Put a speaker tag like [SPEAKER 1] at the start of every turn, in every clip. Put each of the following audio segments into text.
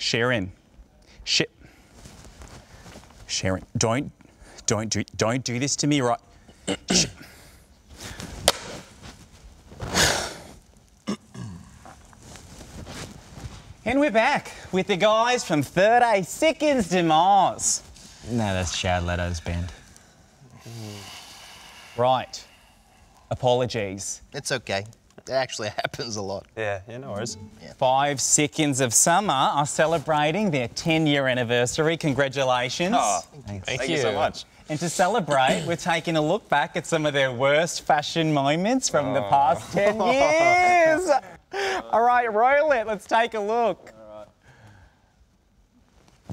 [SPEAKER 1] Sharon. Sh- Sharon, don't, don't do, don't do this to me, right? And we're back with the guys from 30 Seconds to Mars.
[SPEAKER 2] No, that's Jared Leto's band. Mm.
[SPEAKER 1] Right. Apologies.
[SPEAKER 3] It's okay. It actually happens a lot.
[SPEAKER 4] Yeah, yeah, no worries.
[SPEAKER 1] Five Seconds of Summer are celebrating their 10 year anniversary. Congratulations.
[SPEAKER 2] Thanks.
[SPEAKER 4] Thank you so much.
[SPEAKER 1] And to celebrate, we're taking a look back at some of their worst fashion moments from the past 10 years. All right, roll it. Let's take a look.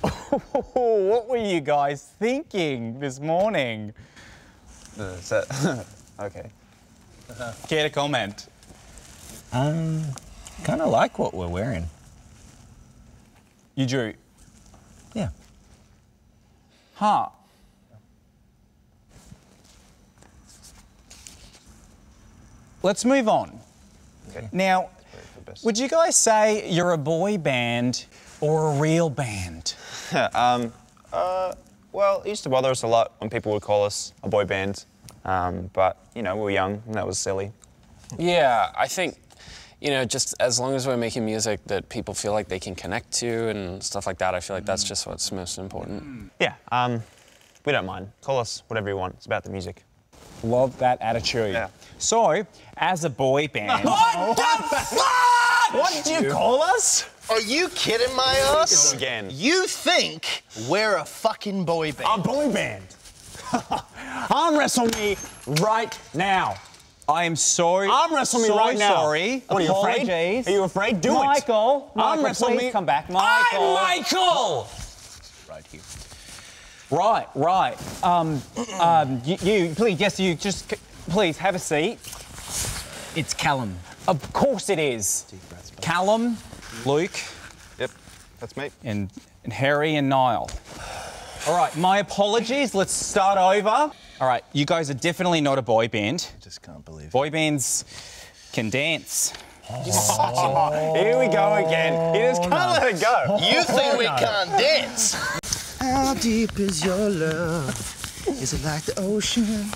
[SPEAKER 1] what were you guys thinking this morning?
[SPEAKER 4] Uh, so- okay.
[SPEAKER 1] Care to comment?
[SPEAKER 2] Um, kind of like what we're wearing.
[SPEAKER 1] You drew.
[SPEAKER 2] Yeah.
[SPEAKER 1] Huh. Let's move on.
[SPEAKER 4] Okay.
[SPEAKER 1] Now, would you guys say you're a boy band or a real band?
[SPEAKER 4] um, uh, well, it used to bother us a lot when people would call us a boy band. Um, but, you know, we were young and that was silly.
[SPEAKER 5] Yeah, I think, you know, just as long as we're making music that people feel like they can connect to and stuff like that, I feel like that's just what's most important.
[SPEAKER 4] Yeah, um, we don't mind. Call us whatever you want. It's about the music.
[SPEAKER 1] Love that attitude.
[SPEAKER 4] Yeah.
[SPEAKER 1] So, as a boy band,
[SPEAKER 3] What the fuck?
[SPEAKER 4] What did you call us?
[SPEAKER 3] Are you kidding my ass?
[SPEAKER 4] Again.
[SPEAKER 3] You think we're a fucking boy band?
[SPEAKER 1] A boy band. Arm wrestle me right now. I am sorry.
[SPEAKER 4] Arm wrestle me
[SPEAKER 1] so
[SPEAKER 4] right now.
[SPEAKER 1] Sorry.
[SPEAKER 4] What, are you afraid?
[SPEAKER 1] Apologies.
[SPEAKER 4] Are you afraid? Do it.
[SPEAKER 1] Michael, Michael,
[SPEAKER 4] wrestle
[SPEAKER 1] please
[SPEAKER 4] me.
[SPEAKER 1] come back. Michael.
[SPEAKER 5] I'm Michael!
[SPEAKER 3] Right here.
[SPEAKER 1] Right, right. Um, um, you, you, please, yes, you just, please have a seat.
[SPEAKER 2] It's Calum.
[SPEAKER 1] Of course it is. Calum, Luke,
[SPEAKER 4] Yep, that's me.
[SPEAKER 1] and, and Harry and Niall. All right, my apologies. Let's start over. All right, you guys are definitely not a boy band.
[SPEAKER 3] Just can't believe it.
[SPEAKER 1] Boy bands can dance. Oh.
[SPEAKER 4] Here we go again. You just can't let it go.
[SPEAKER 3] You think we oh, can't dance? How deep is your love? Is it like the ocean?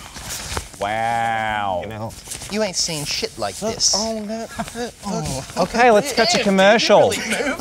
[SPEAKER 1] Wow.
[SPEAKER 4] Now,
[SPEAKER 3] You ain't seen shit like this. Oh.
[SPEAKER 1] Okay, let's cut to commercial.
[SPEAKER 3] Really move.